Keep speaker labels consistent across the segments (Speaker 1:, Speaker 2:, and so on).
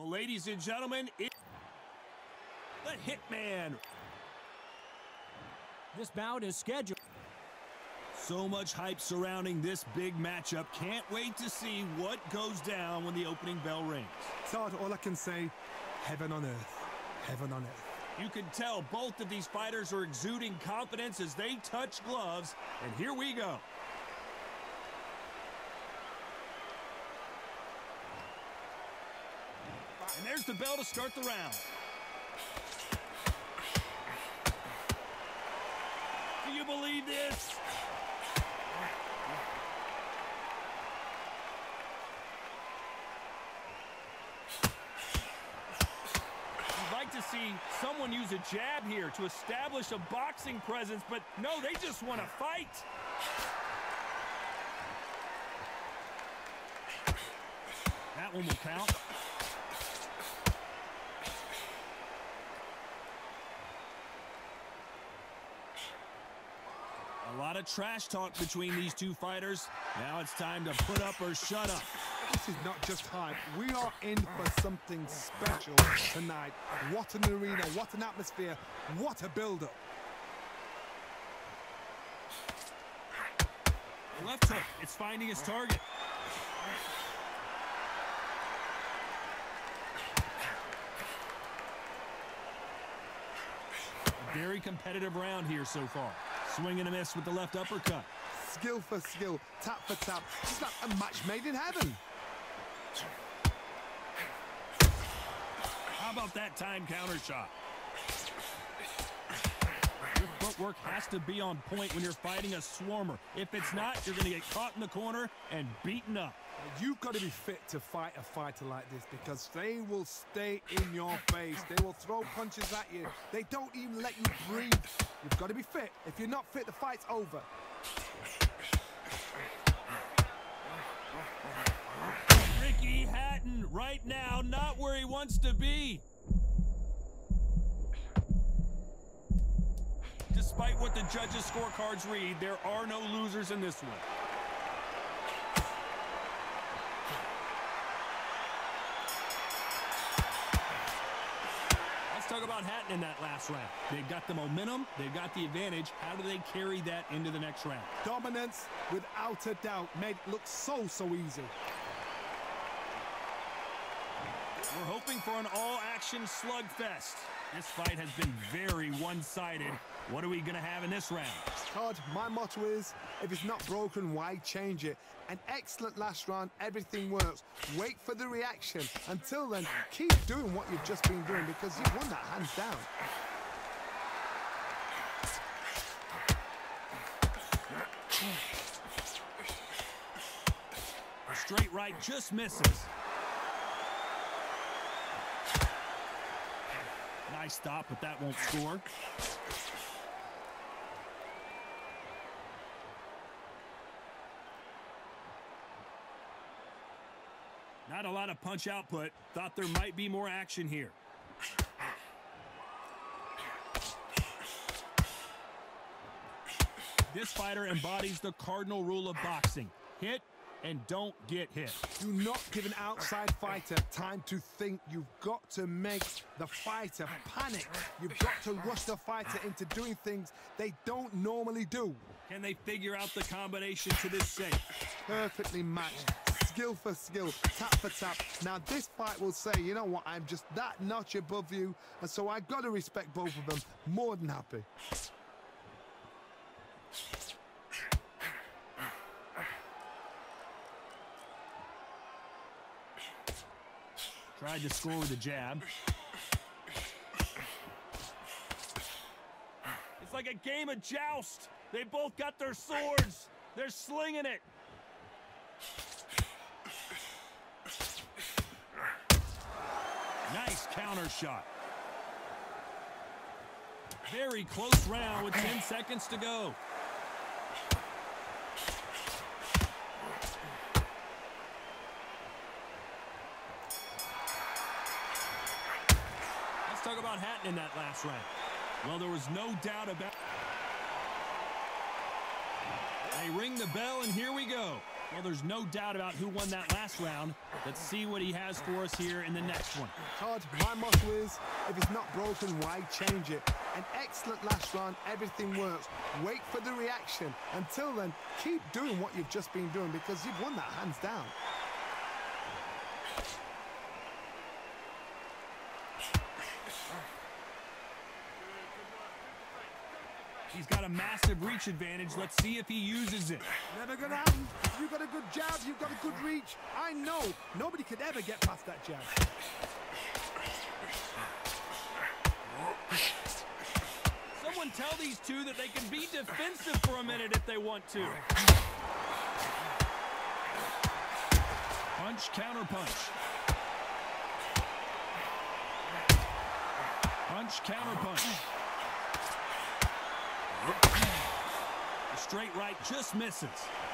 Speaker 1: Well, ladies and gentlemen, it the Hitman.
Speaker 2: This bout is scheduled.
Speaker 1: So much hype surrounding this big matchup. Can't wait to see what goes down when the opening bell rings.
Speaker 3: Todd, all I can say, heaven on earth. Heaven on earth.
Speaker 1: You can tell both of these fighters are exuding confidence as they touch gloves. And here we go. And the bell to start the round. Do you believe this? To see someone use a jab here to establish a boxing presence, but no, they just want to fight. That one will count. Of trash talk between these two fighters. Now it's time to put up or shut up.
Speaker 3: This is not just hype. We are in for something special tonight. What an arena, what an atmosphere, what a build-up.
Speaker 1: Left hook, it's finding his target. Very competitive round here so far. Swing and a miss with the left uppercut.
Speaker 3: Skill for skill, tap for tap. It's like a match made in heaven.
Speaker 1: How about that time counter shot? Footwork has to be on point when you're fighting a swarmer. If it's not, you're going to get caught in the corner and beaten up.
Speaker 3: You've got to be fit to fight a fighter like this because they will stay in your face. They will throw punches at you. They don't even let you breathe. You've got to be fit. If you're not fit, the fight's over.
Speaker 1: Ricky Hatton right now, not where he wants to be. Despite what the judges' scorecards read, there are no losers in this one. Let's talk about Hatton in that last round. They've got the momentum, they've got the advantage. How do they carry that into the next round?
Speaker 3: Dominance, without a doubt, made it look so, so easy.
Speaker 1: We're hoping for an all-action slugfest. This fight has been very one-sided. What are we going to have in this round?
Speaker 3: Todd, my motto is, if it's not broken, why change it? An excellent last round, everything works. Wait for the reaction. Until then, keep doing what you've just been doing because you've won that hands down.
Speaker 1: Straight right just misses. Nice stop, but that won't score. Not a lot of punch output. Thought there might be more action here. This fighter embodies the cardinal rule of boxing. Hit and don't get hit.
Speaker 3: Do not give an outside fighter time to think. You've got to make the fighter panic. You've got to rush the fighter into doing things they don't normally do.
Speaker 1: Can they figure out the combination to this safe?
Speaker 3: Perfectly matched. Skill for skill, tap for tap. Now this fight will say, you know what, I'm just that notch above you, and so I got to respect both of them. More than happy.
Speaker 1: Tried to score with a jab. It's like a game of joust. They both got their swords. They're slinging it. Counter shot. Very close round with 10 seconds to go. Let's talk about Hatton in that last round. Well, there was no doubt about it. They ring the bell, and here we go. Well, there's no doubt about who won that last round. Let's see what he has for us here in the next one.
Speaker 3: Todd, my motto is, if it's not broken, why change it? An excellent last round, everything works. Wait for the reaction. Until then, keep doing what you've just been doing because you've won that hands down.
Speaker 1: He's got a massive reach advantage. Let's see if he uses it.
Speaker 3: Never gonna happen. You've got a good jab, you've got a good reach. I know. Nobody could ever get past that jab.
Speaker 1: Someone tell these two that they can be defensive for a minute if they want to. Punch, counter punch. Punch, counter punch. The straight right just misses.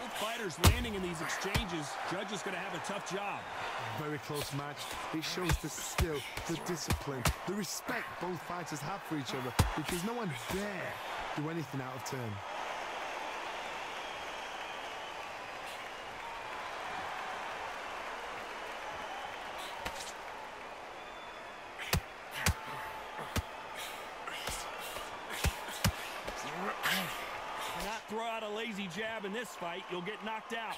Speaker 1: Both fighters landing in these exchanges. Judge is going to have a tough job.
Speaker 3: Very close match. It shows the skill, the discipline, the respect both fighters have for each other because no one dare do anything out of turn.
Speaker 1: Not throw out a lazy jab in this fight. You'll get knocked out.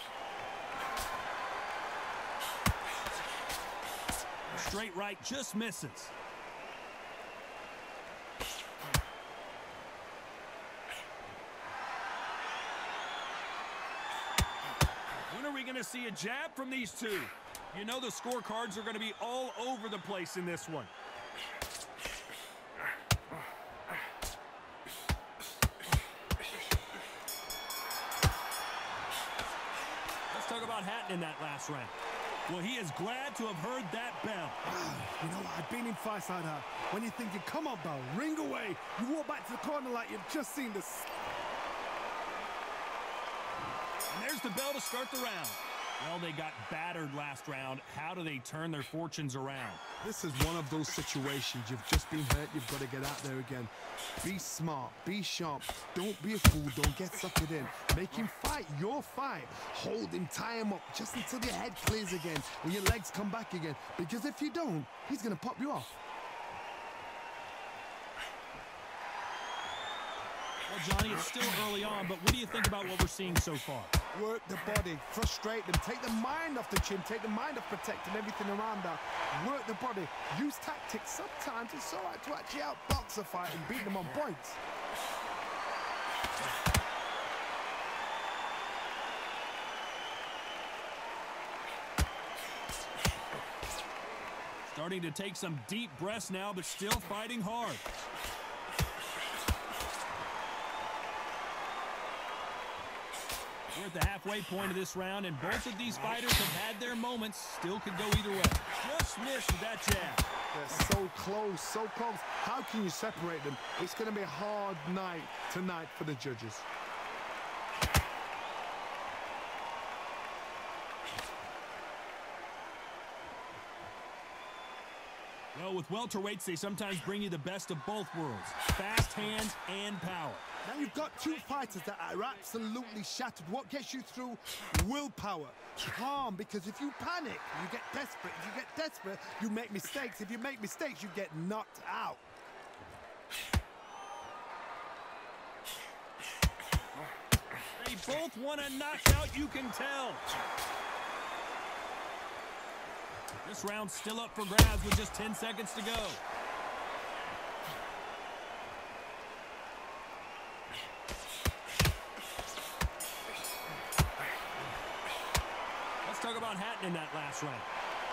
Speaker 1: Straight right just misses. When are we going to see a jab from these two? You know the scorecards are going to be all over the place in this one. In that last round. Well, he is glad to have heard that bell.
Speaker 3: You know? I've been in fights like that. When you're thinking, come on, bell, ring away. You walk back to the corner like you've just seen this.
Speaker 1: And there's the bell to start the round. Well, they got battered last round. How do they turn their fortunes around?
Speaker 3: This is one of those situations. You've just been hurt. You've got to get out there again. Be smart. Be sharp. Don't be a fool. Don't get suckered in. Make him fight your fight. Hold him. Tie him up just until your head clears again and your legs come back again. Because if you don't, he's going to pop you off.
Speaker 1: Well, Johnny, it's still early on, but what do you think about what we're seeing so far?
Speaker 3: Work the body, frustrate them, take the mind off the chin, take the mind off protecting everything around that. Work the body, use tactics. Sometimes it's all right to actually outbox a fight and beat them on points.
Speaker 1: Starting to take some deep breaths now, but still fighting hard. We're at the halfway point of this round, and both of these fighters have had their moments. Still could go either way. Just missed that jab.
Speaker 3: They're so close, so close. How can you separate them? It's going to be a hard night tonight for the judges.
Speaker 1: With welterweights, they sometimes bring you the best of both worlds. Fast hands and power.
Speaker 3: Now you've got two fighters that are absolutely shattered. What gets you through? Willpower. Calm, because if you panic, you get desperate. If you get desperate, you make mistakes. If you make mistakes, you get knocked out.
Speaker 1: They both want a knockout, you can tell. This round's still up for grabs with just 10 seconds to go. Let's talk about Hatton in that last round.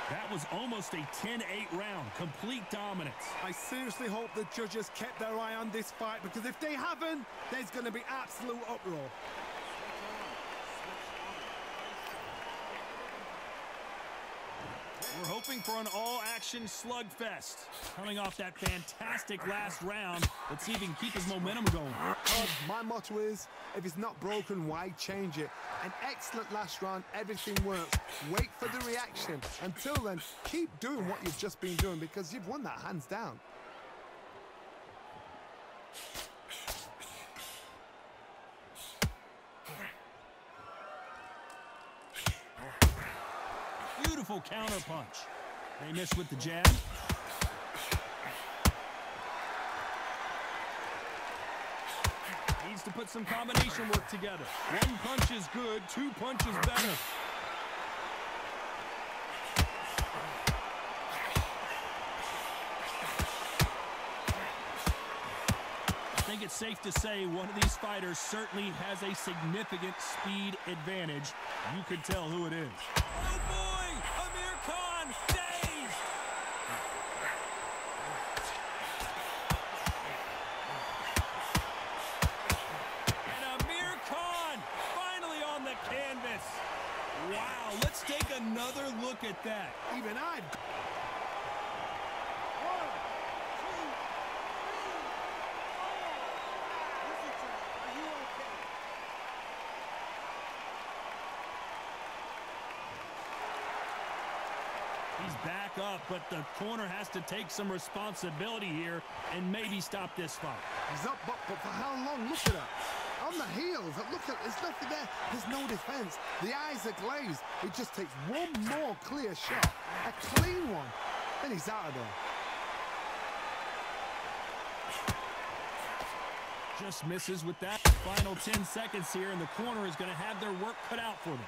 Speaker 1: That was almost a 10-8 round, complete dominance.
Speaker 3: I seriously hope the judges kept their eye on this fight because if they haven't, there's going to be absolute uproar.
Speaker 1: Hoping for an all-action slugfest. Coming off that fantastic last round, let's see if he can keep his momentum going.
Speaker 3: Todd, my motto is, if it's not broken, why change it? An excellent last round, everything works. Wait for the reaction. Until then, keep doing what you've just been doing because you've won that hands down.
Speaker 1: Beautiful counter punch. They miss with the jab. Needs to put some combination work together. One punch is good, two punches better. I think it's safe to say one of these fighters certainly has a significant speed advantage. You could tell who it is. Oh at that.
Speaker 3: Even I'd
Speaker 1: He's back up, but the corner has to take some responsibility here and maybe stop this fight.
Speaker 3: He's up, but, but for how long? Look at that. On the heels. Look at there's nothing there. There's no defense. The eyes are glazed. It just takes one more clear shot. A clean one. Then he's out of there.
Speaker 1: Just misses with that final 10 seconds here, and the corner is going to have their work cut out for them.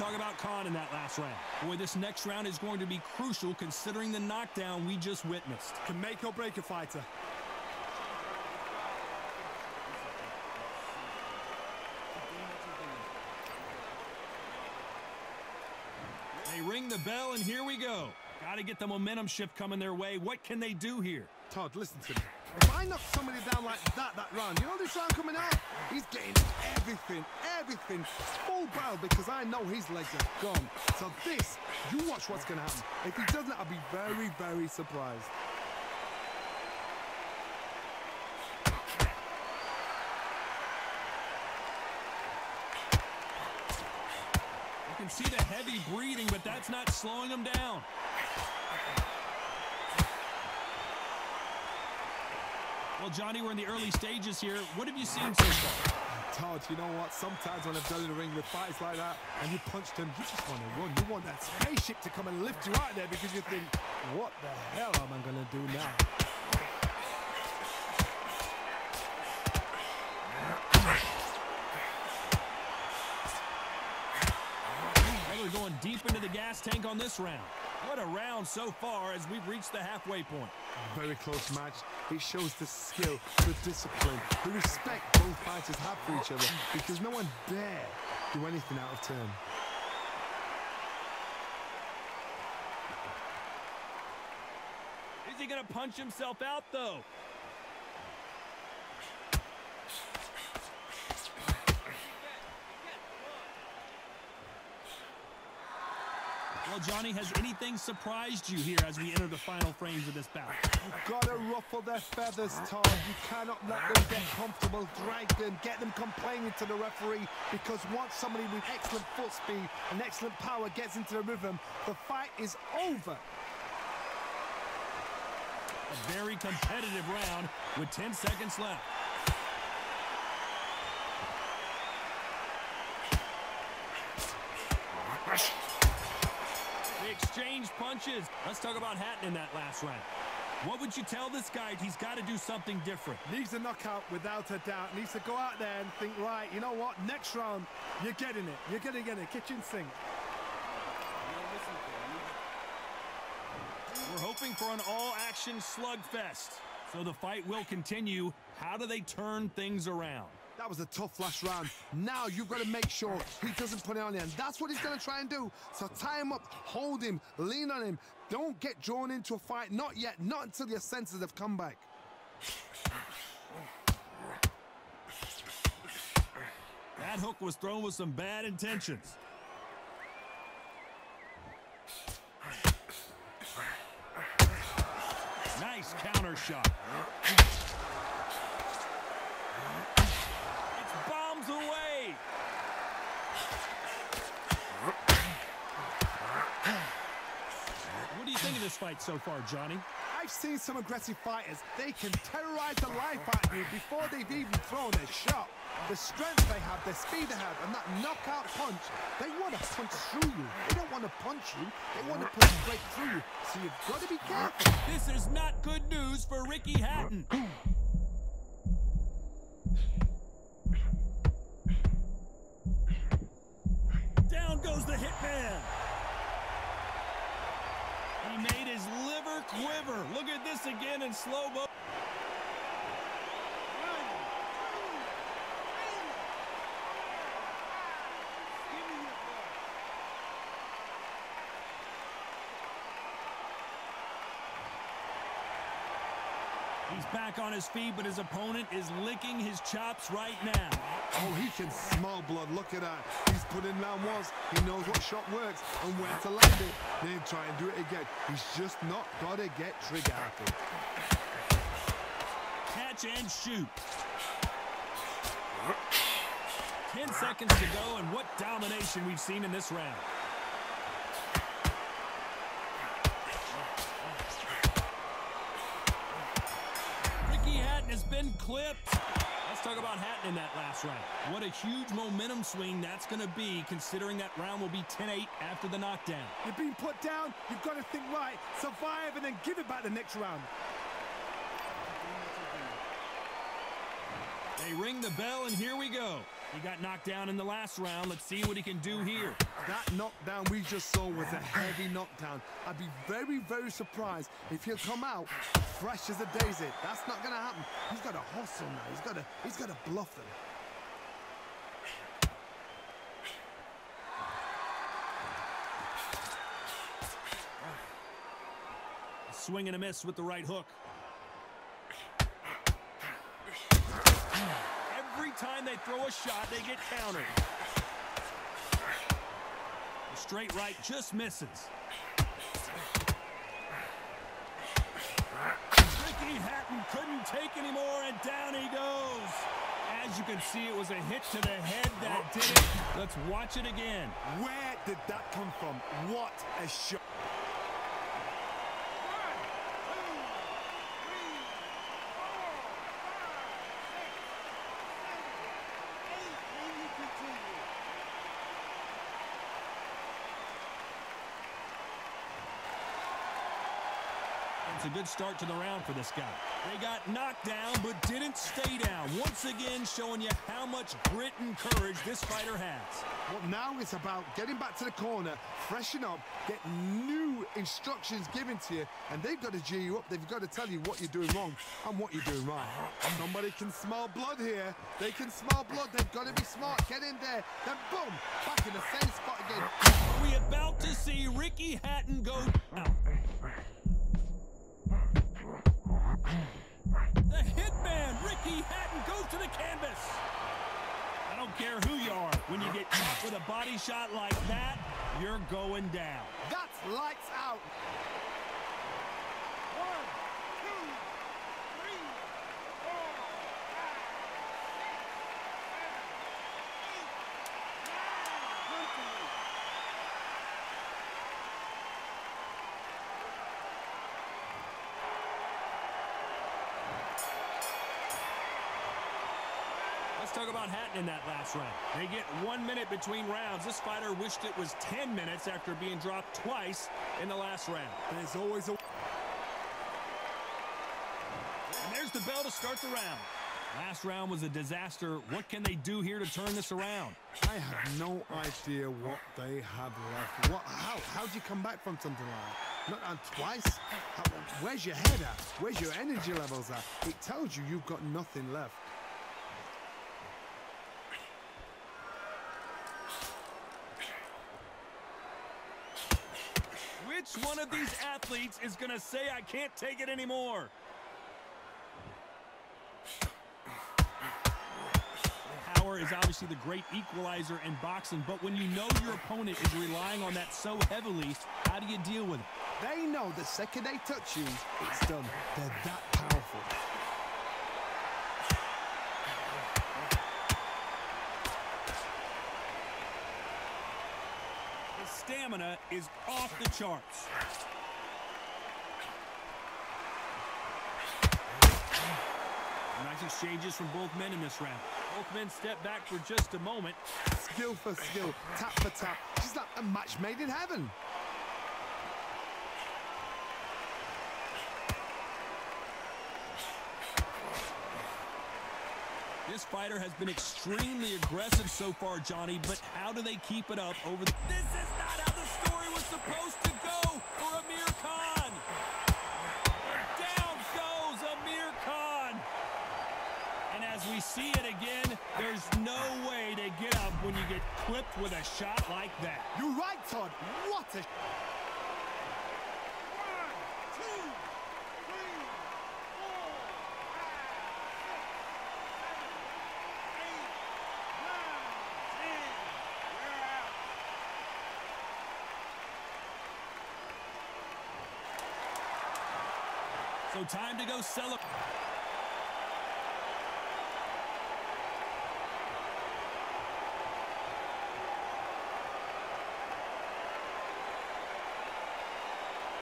Speaker 1: Talk about Khan in that last round. Boy, this next round is going to be crucial considering the knockdown we just witnessed.
Speaker 3: Can make or break a fighter.
Speaker 1: They ring the bell, and here we go. Got to get the momentum shift coming their way. What can they do here?
Speaker 3: Todd, listen to me. If I knock somebody down like that that round, you know this round coming out? He's getting everything, everything full barrel because I know his legs are gone. So this, you watch what's going to happen. If he doesn't, I'll be very, very surprised.
Speaker 1: You can see the heavy breathing, but that's not slowing him down. Well, Johnny, we're in the early stages here. What have you seen so far?
Speaker 3: Todd, you know what? Sometimes when I've done in the ring with fights like that and you punched him, you just want to run. You want that spaceship to come and lift you out there because you think, what the hell am I going to do now?
Speaker 1: Well, we're going deep into the gas tank on this round. What a round so far as we've reached the halfway point.
Speaker 3: Very close match. It shows the skill, the discipline, the respect both fighters have for each other because no one dare do anything out of turn.
Speaker 1: Is he going to punch himself out, though? Well, Johnny, has anything surprised you here as we enter the final frames of this battle?
Speaker 3: You've got to ruffle their feathers, Todd. You cannot let them get comfortable, drag them, get them complaining to the referee because once somebody with excellent foot speed and excellent power gets into the rhythm, the fight is over.
Speaker 1: A very competitive round with 10 seconds left. They exchange punches. Let's talk about Hatton in that last round. What would you tell this guy? He's got to do something different.
Speaker 3: Needs a knockout without a doubt. Needs to go out there and think, right, you know what? Next round, you're getting it. You're going to get it. Kitchen sink.
Speaker 1: We're hoping for an all-action slugfest. So the fight will continue. How do they turn things around?
Speaker 3: That was a tough last round. Now you've got to make sure he doesn't put it on you. And that's what he's going to try and do. So tie him up, hold him, lean on him. Don't get drawn into a fight. Not yet. Not until your senses have come back.
Speaker 1: That hook was thrown with some bad intentions. Nice counter shot. What do you think of this fight so far, Johnny?
Speaker 3: I've seen some aggressive fighters. They can terrorize the life out of you before they've even thrown a shot. The strength they have, the speed they have, and that knockout punch, they want to punch through you. They don't want to punch you. They want to punch straight through you. So you've got to be careful.
Speaker 1: This is not good news for Ricky Hatton. Down goes the hitman. He made his liver quiver. Look at this again in slow-mo. He's back on his feet, but his opponent is licking his chops right now.
Speaker 3: Oh, he can smell blood. Look at that. He's put in round once. He knows what shot works and where to land it. Then try and do it again. He's just not got to get trigger happy.
Speaker 1: Catch and shoot. 10 seconds to go, and what domination we've seen in this round. Ricky Hatton has been clipped. Let's talk about Hatton in that last round. What a huge momentum swing that's going to be, considering that round will be 10-8 after the knockdown.
Speaker 3: You're being put down. You've got to think right, survive, and then give it back the next round.
Speaker 1: They ring the bell, and here we go. He got knocked down in the last round. Let's see what he can do here.
Speaker 3: That knockdown we just saw was a heavy knockdown. I'd be very, very surprised if he'll come out fresh as a daisy. That's not going to happen. He's got to hustle now. He's got to, he's got to bluff them.
Speaker 1: Swing and a miss with the right hook. Time they throw a shot, they get countered. The straight right just misses. Ricky Hatton couldn't take anymore, and down he goes. As you can see, it was a hit to the head that did it. Let's watch it again.
Speaker 3: Where did that come from? What a shot.
Speaker 1: Good start to the round for this guy. They got knocked down, but didn't stay down. Once again, showing you how much grit and courage this fighter has.
Speaker 3: Well, now it's about getting back to the corner, freshen up, get new instructions given to you, and they've got to G you up. They've got to tell you what you're doing wrong and what you're doing right. Somebody can smell blood here. They can smell blood. They've got to be smart. Get in there. Then boom, back in the same spot again.
Speaker 1: Are we about to see Ricky Hatton go down? Hitman, Ricky Hatton, goes to the canvas. I don't care who you are. When you get caught with a body shot like that, you're going down.
Speaker 3: That's lights out.
Speaker 1: Talk about Hatton in that last round. They get one minute between rounds. This fighter wished it was 10 minutes after being dropped twice in the last round.
Speaker 3: There's always a
Speaker 1: And there's the bell to start the round. Last round was a disaster. What can they do here to turn this around?
Speaker 3: I have no idea what they have left. What? How? How'd you come back from something like that? Not on twice? How, where's your head at? Where's your energy levels at? It tells you you've got nothing left.
Speaker 1: Which one of these athletes is going to say, I can't take it anymore? Power is obviously the great equalizer in boxing, but when you know your opponent is relying on that so heavily, how do you deal with it?
Speaker 3: They know the second they touch you, it's done. They're that
Speaker 1: stamina is off the charts. Nice exchanges from both men in this round. Both men step back for just a moment.
Speaker 3: Skill for skill, tap for tap. She's like a match made in heaven.
Speaker 1: This fighter has been extremely aggressive so far, Johnny, but how do they keep it up over the... This is not how the story was supposed to go for Amir Khan. Down goes Amir Khan. And as we see it again, there's no way to get up when you get clipped with a shot like that.
Speaker 3: You're right, Todd. What a...
Speaker 1: So time to go celebrate.